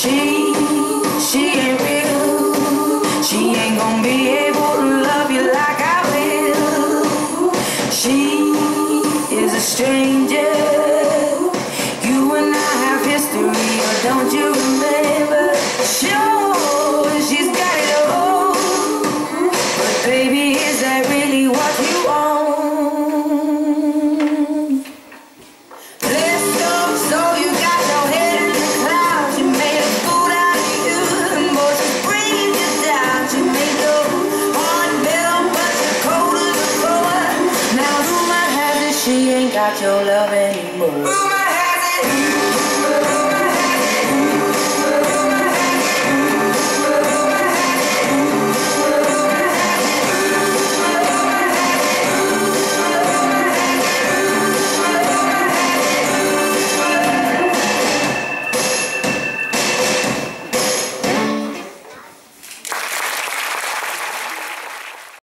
She, she ain't real. She ain't gonna be able to love you like I will. She is a stranger. You and I have history, or don't you remember? she she ain't got your love anymore.